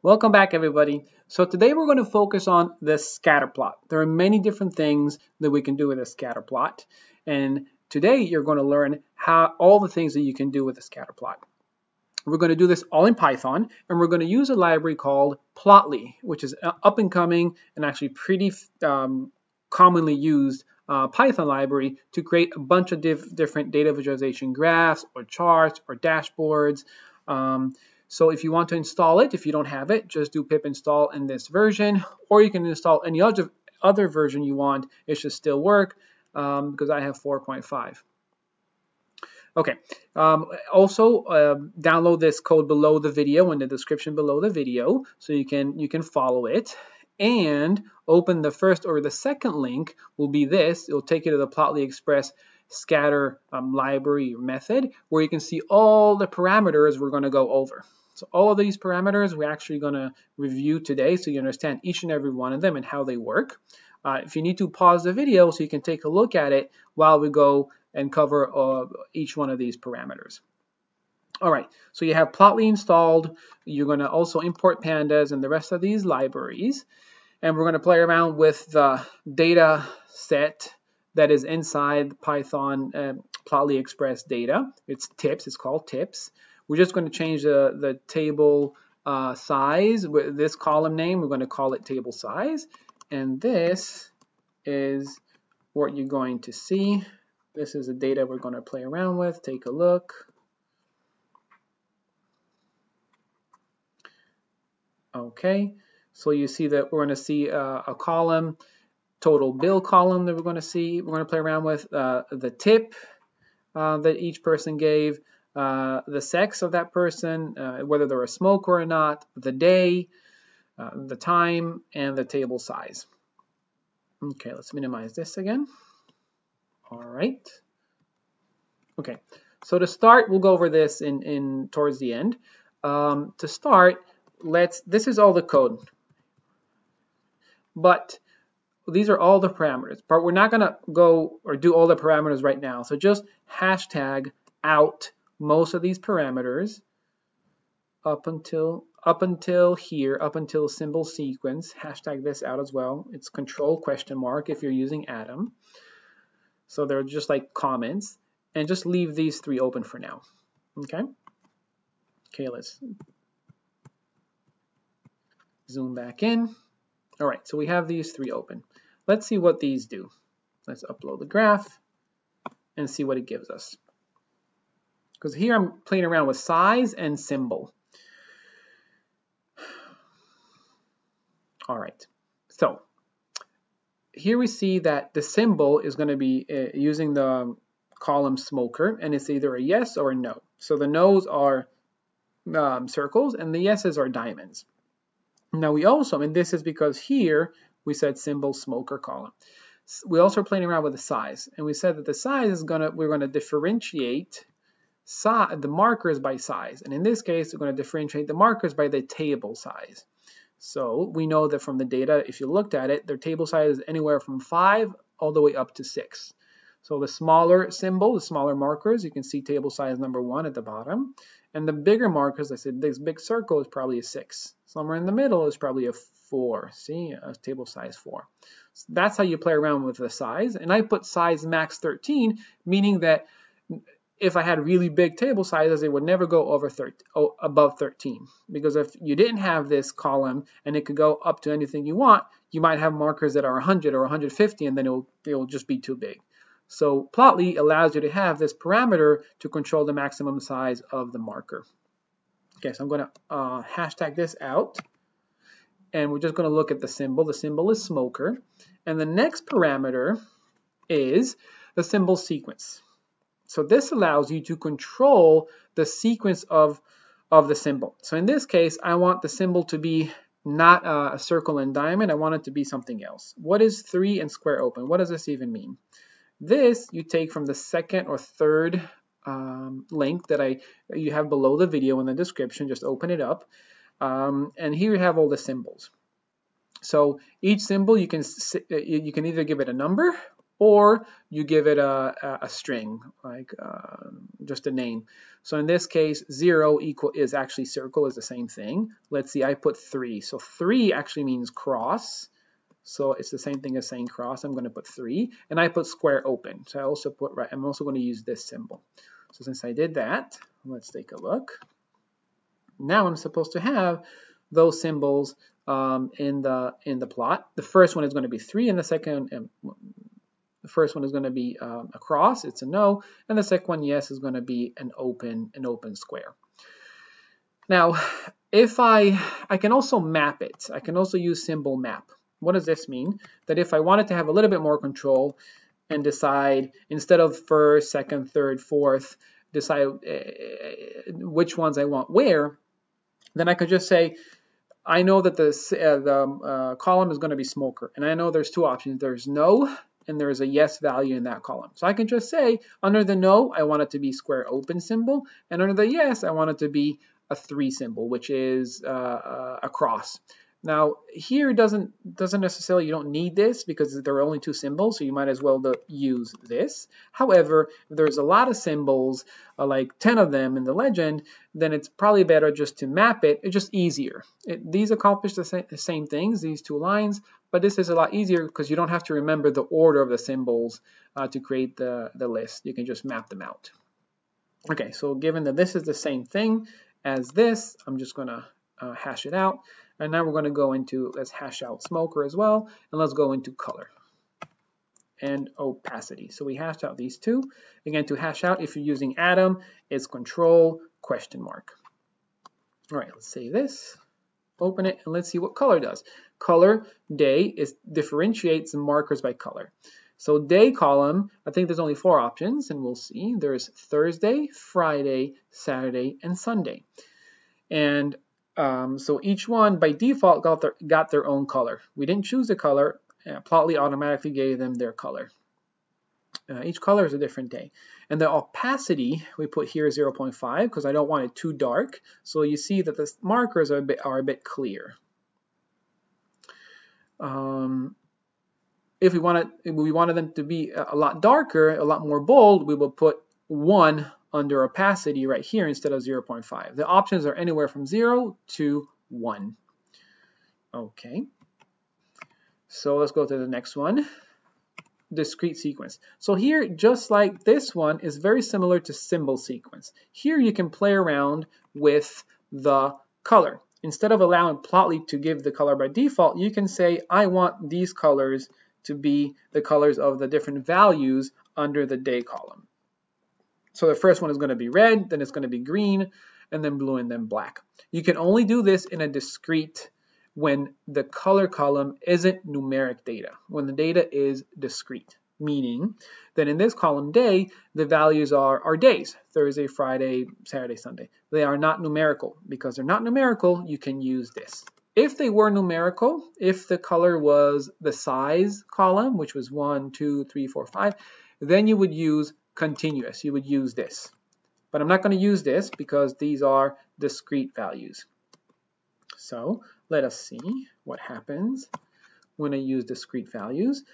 Welcome back everybody. So today we're going to focus on the scatter plot. There are many different things that we can do with a scatter plot and today you're going to learn how all the things that you can do with a scatter plot. We're going to do this all in Python and we're going to use a library called Plotly which is up and coming and actually pretty um, commonly used uh, Python library to create a bunch of diff different data visualization graphs or charts or dashboards. Um, so if you want to install it, if you don't have it, just do pip install in this version, or you can install any other, other version you want. It should still work um, because I have 4.5. Okay, um, also uh, download this code below the video in the description below the video so you can you can follow it and open the first or the second link will be this. It'll take you to the Plotly Express scatter um, library method where you can see all the parameters we're going to go over. So all of these parameters we're actually going to review today so you understand each and every one of them and how they work. Uh, if you need to pause the video so you can take a look at it while we go and cover uh, each one of these parameters. All right, so you have Plotly installed. You're going to also import pandas and the rest of these libraries. And we're going to play around with the data set that is inside Python uh, Plotly Express data. It's tips, it's called tips. We're just going to change the, the table uh, size. With this column name, we're going to call it table size. And this is what you're going to see. This is the data we're going to play around with. Take a look. Okay, so you see that we're going to see uh, a column, total bill column that we're going to see. We're going to play around with uh, the tip uh, that each person gave, uh, the sex of that person, uh, whether they're a smoker or not, the day, uh, the time, and the table size. Okay, let's minimize this again. All right. Okay, so to start, we'll go over this in, in towards the end. Um, to start, let's, this is all the code. But these are all the parameters, but we're not gonna go or do all the parameters right now. So just hashtag out most of these parameters up until up until here, up until symbol sequence, hashtag this out as well. It's control question mark if you're using Atom. So they're just like comments and just leave these three open for now. Okay. Okay, let's zoom back in. All right, so we have these three open. Let's see what these do. Let's upload the graph and see what it gives us. Because here I'm playing around with size and symbol. All right, so here we see that the symbol is going to be uh, using the column smoker, and it's either a yes or a no. So the no's are um, circles, and the yeses are diamonds. Now we also, and this is because here we said symbol smoker column. We also are playing around with the size, and we said that the size is gonna, we're gonna differentiate si the markers by size. And in this case, we're going to differentiate the markers by the table size. So we know that from the data, if you looked at it, their table size is anywhere from 5 all the way up to 6. So the smaller symbol, the smaller markers, you can see table size number 1 at the bottom. And the bigger markers, I said this big circle is probably a 6. Somewhere in the middle is probably a 4. See, a table size 4. So that's how you play around with the size. And I put size max 13, meaning that if I had really big table sizes, it would never go over 13, oh, above 13. Because if you didn't have this column and it could go up to anything you want, you might have markers that are 100 or 150 and then it'll, it'll just be too big. So Plotly allows you to have this parameter to control the maximum size of the marker. Okay, so I'm going to uh, hashtag this out. And we're just going to look at the symbol. The symbol is smoker. And the next parameter is the symbol sequence. So this allows you to control the sequence of, of the symbol. So in this case, I want the symbol to be not a circle and diamond. I want it to be something else. What is 3 and square open? What does this even mean? This you take from the second or third um, link that I you have below the video in the description. Just open it up. Um, and here you have all the symbols. So each symbol you can you can either give it a number or you give it a, a, string, like uh, just a name. So in this case, 0 equal is actually circle is the same thing. Let's see, I put 3. So 3 actually means cross. So it's the same thing as saying cross. I'm going to put 3. And I put square open. So I also put right. I'm also going to use this symbol. So since I did that, let's take a look. Now I'm supposed to have those symbols um, in the in the plot. The first one is going to be 3 and the second um, the first one is going to be um, a cross, it's a no, and the second one, yes, is going to be an open an open square. Now, if I I can also map it. I can also use symbol map. What does this mean? That if I wanted to have a little bit more control and decide, instead of first, second, third, fourth, decide uh, which ones I want where, then I could just say, I know that the, uh, the uh, column is going to be smoker, and I know there's two options. There's no, and there's a yes value in that column. So I can just say, under the no, I want it to be square open symbol, and under the yes, I want it to be a three symbol, which is uh, uh a cross. Now here doesn't doesn't necessarily you don't need this because there are only two symbols, so you might as well use this. However, if there's a lot of symbols, uh, like 10 of them in the legend, then it's probably better just to map it. It's just easier. It, these accomplish the, sa the same things, these two lines, but this is a lot easier because you don't have to remember the order of the symbols uh, to create the, the list. You can just map them out. Okay, so given that this is the same thing as this, I'm just going to uh, hash it out. And now we're going to go into, let's hash out smoker as well, and let's go into color and opacity. So we hashed out these two. Again, to hash out, if you're using Atom, it's control question mark. All right, let's save this, open it, and let's see what color does. Color day is differentiates markers by color. So day column, I think there's only four options, and we'll see. There's Thursday, Friday, Saturday, and Sunday. And um, so each one by default got their, got their own color. We didn't choose the color, uh, Plotly automatically gave them their color. Uh, each color is a different day. And the opacity we put here is 0.5 because I don't want it too dark. So you see that the markers are a bit, are a bit clear. Um, if we wanted, if we wanted them to be a lot darker, a lot more bold, we will put 1 under opacity right here instead of 0.5. The options are anywhere from 0 to 1. Okay. So let's go to the next one. Discrete sequence. So here, just like this one, is very similar to symbol sequence. Here you can play around with the color. Instead of allowing Plotly to give the color by default, you can say, I want these colors to be the colors of the different values under the day column. So the first one is going to be red, then it's going to be green, and then blue, and then black. You can only do this in a discrete when the color column isn't numeric data, when the data is discrete, meaning that in this column day, the values are, days, Thursday, Friday, Saturday, Sunday. They are not numerical. Because they're not numerical, you can use this. If they were numerical, if the color was the size column, which was 1, 2, 3, 4, 5, then you would use continuous. You would use this. But I'm not going to use this because these are discrete values. So let us see what happens when I use discrete values.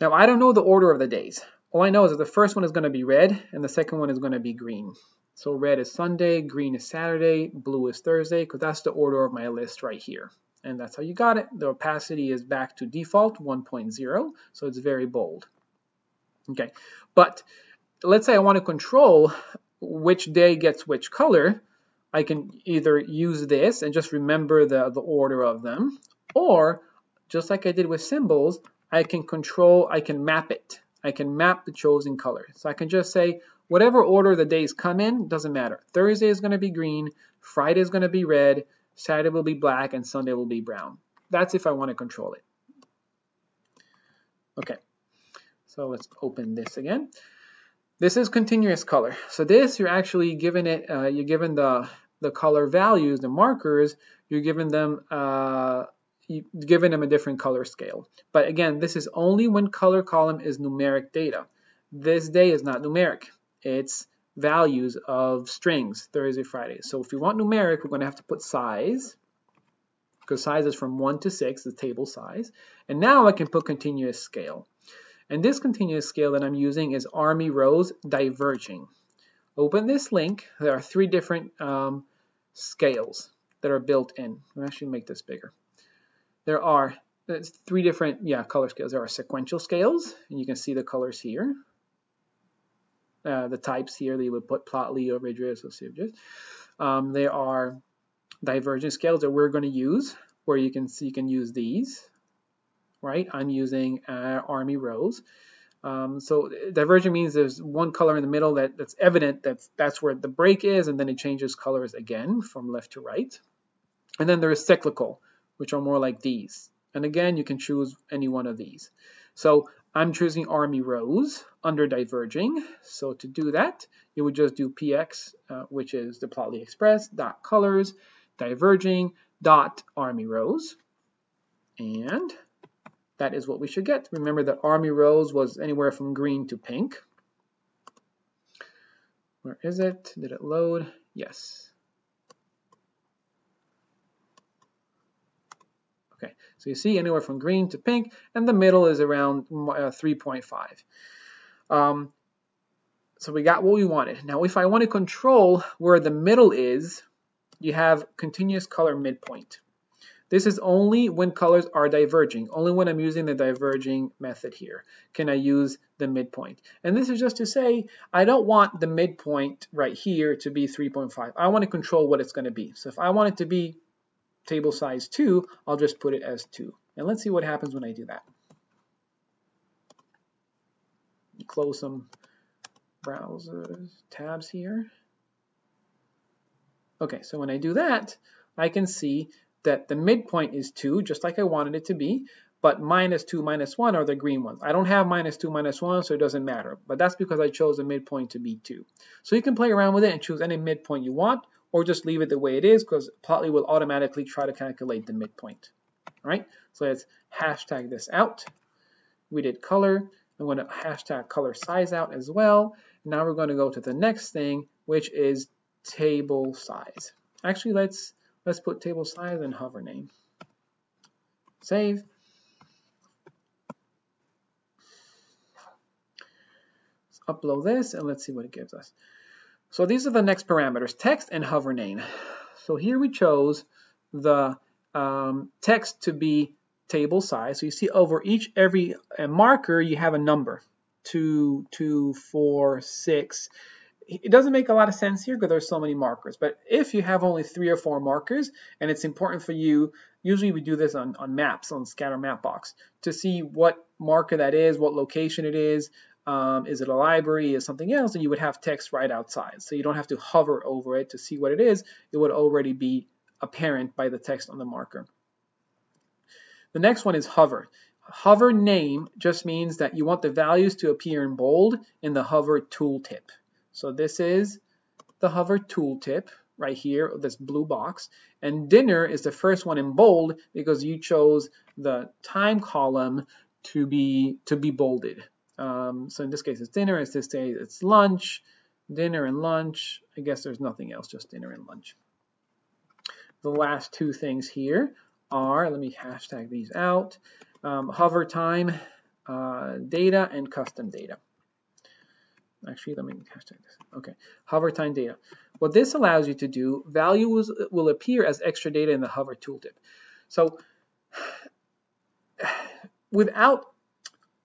Now I don't know the order of the days. All I know is that the first one is going to be red and the second one is going to be green. So red is Sunday, green is Saturday, blue is Thursday, because that's the order of my list right here. And that's how you got it. The opacity is back to default 1.0, so it's very bold. Okay, but let's say I want to control which day gets which color, I can either use this and just remember the, the order of them, or just like I did with symbols, I can control, I can map it. I can map the chosen color. So I can just say, whatever order the days come in, doesn't matter. Thursday is going to be green, Friday is going to be red, Saturday will be black, and Sunday will be brown. That's if I want to control it. Okay, so let's open this again. This is continuous color. So this, you're actually given it, uh, you're given the, the color values, the markers, you're giving them, uh, giving them a different color scale. But again, this is only when color column is numeric data. This day is not numeric. It's values of strings, Thursday, Friday. So if we want numeric, we're going to have to put size, because size is from 1 to 6, the table size. And now I can put continuous scale. And this continuous scale that I'm using is Army Rose Diverging. Open this link. There are three different um, scales that are built in. I'll actually make this bigger. There are three different yeah color scales. There are sequential scales, and you can see the colors here. Uh, the types here that you would put Plotly or Viridis, or Cividis. Um, there are divergent scales that we're going to use, where you can see you can use these. Right, I'm using uh, Army Rose. Um, so divergent means there's one color in the middle that, that's evident that's that's where the break is, and then it changes colors again from left to right. And then there is cyclical, which are more like these. And again, you can choose any one of these. So I'm choosing Army Rose under diverging. So to do that, you would just do px, uh, which is the Plotly Express dot colors diverging dot Army Rose, and that is what we should get. Remember that Army Rose was anywhere from green to pink. Where is it? Did it load? Yes. Okay, so you see anywhere from green to pink, and the middle is around uh, 3.5. Um, so we got what we wanted. Now, if I want to control where the middle is, you have continuous color midpoint. This is only when colors are diverging. Only when I'm using the diverging method here can I use the midpoint. And this is just to say, I don't want the midpoint right here to be 3.5. I want to control what it's going to be. So if I want it to be table size 2, I'll just put it as 2. And let's see what happens when I do that. Close some browsers tabs here. Okay, so when I do that, I can see that the midpoint is 2, just like I wanted it to be, but minus 2, minus 1 are the green ones. I don't have minus 2, minus 1, so it doesn't matter, but that's because I chose the midpoint to be 2. So you can play around with it and choose any midpoint you want, or just leave it the way it is, because Plotly will automatically try to calculate the midpoint. All right, so let's hashtag this out. We did color. I'm going to hashtag color size out as well. Now we're going to go to the next thing, which is table size. Actually, let's Let's put table size and hover name. Save. Let's upload this and let's see what it gives us. So these are the next parameters, text and hover name. So here we chose the um, text to be table size. So you see over each every uh, marker you have a number. Two, two, four, six, it doesn't make a lot of sense here because there's so many markers. But if you have only three or four markers, and it's important for you, usually we do this on, on maps, on scatter mapbox, to see what marker that is, what location it is, um, is it a library, is something else, and you would have text right outside. So you don't have to hover over it to see what it is. It would already be apparent by the text on the marker. The next one is hover. Hover name just means that you want the values to appear in bold in the hover tooltip. So this is the hover tooltip right here, this blue box. And dinner is the first one in bold because you chose the time column to be to be bolded. Um, so in this case, it's dinner. As this day, it's lunch, dinner and lunch. I guess there's nothing else, just dinner and lunch. The last two things here are, let me hashtag these out, um, hover time uh, data and custom data. Actually, let me hashtag this. Okay, hover time data. What this allows you to do, values will appear as extra data in the hover tooltip. So without,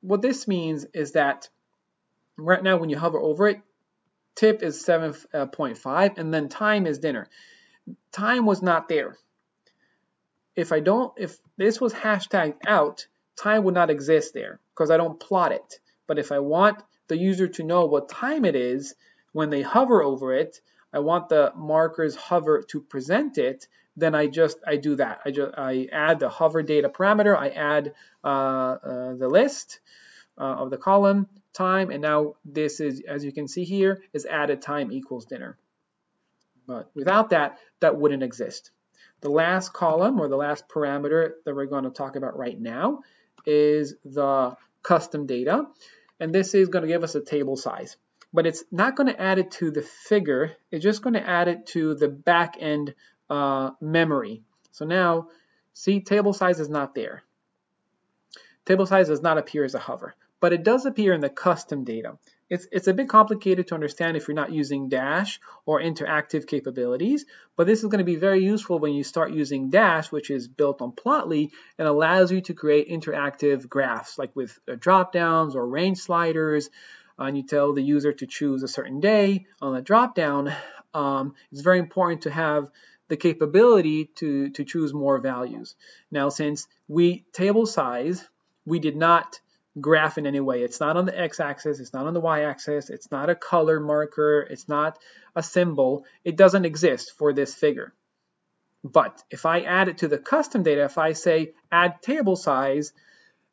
what this means is that right now when you hover over it, tip is 7.5 uh, and then time is dinner. Time was not there. If I don't, if this was hashtagged out, time would not exist there because I don't plot it. But if I want the user to know what time it is when they hover over it. I want the markers hover to present it, then I just I do that. I just I add the hover data parameter. I add uh, uh, the list uh, of the column time, and now this is as you can see here is added time equals dinner. But without that, that wouldn't exist. The last column or the last parameter that we're going to talk about right now is the custom data and this is going to give us a table size. But it's not going to add it to the figure, it's just going to add it to the back end uh, memory. So now, see, table size is not there. Table size does not appear as a hover. but it does appear in the custom data. It's, it's a bit complicated to understand if you're not using Dash or interactive capabilities, but this is going to be very useful when you start using Dash, which is built on Plotly and allows you to create interactive graphs, like with uh, drop downs or range sliders, and you tell the user to choose a certain day on the drop down. Um, it's very important to have the capability to, to choose more values. Now, since we table size, we did not graph in any way. It's not on the x-axis, it's not on the y-axis, it's not a color marker, it's not a symbol. It doesn't exist for this figure. But if I add it to the custom data, if I say add table size,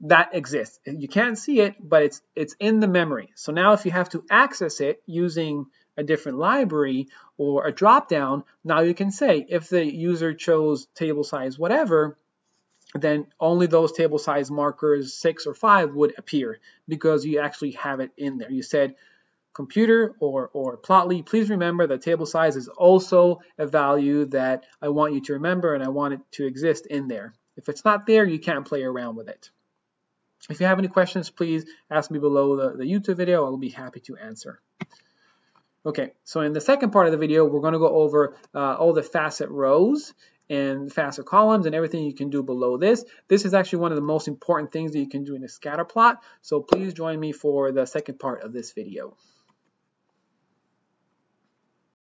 that exists. You can't see it, but it's it's in the memory. So now if you have to access it using a different library or a dropdown, now you can say if the user chose table size whatever, then only those table size markers 6 or 5 would appear because you actually have it in there. You said computer or, or Plotly, please remember that table size is also a value that I want you to remember and I want it to exist in there. If it's not there, you can't play around with it. If you have any questions, please ask me below the, the YouTube video. I'll be happy to answer. Okay, so in the second part of the video, we're going to go over uh, all the facet rows and facet columns and everything you can do below this. This is actually one of the most important things that you can do in a scatter plot. So please join me for the second part of this video.